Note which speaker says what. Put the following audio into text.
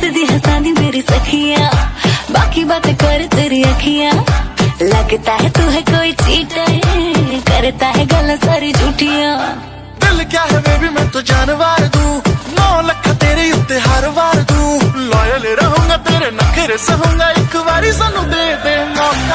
Speaker 1: हंसदी हंसादी मेरी सखिया। बाकी बातें कर तेरी अखिया। लगता है तू है कोई चीटर करता है गला सारी झूठिया।
Speaker 2: दिल क्या है बेबी मैं तो जानवर दू। नौ लख तेरे उत्ते हर वार दू। लॉयल रहूँगा, तेरे नखरे सहूँगा। एक बारी सनू दे दे मामा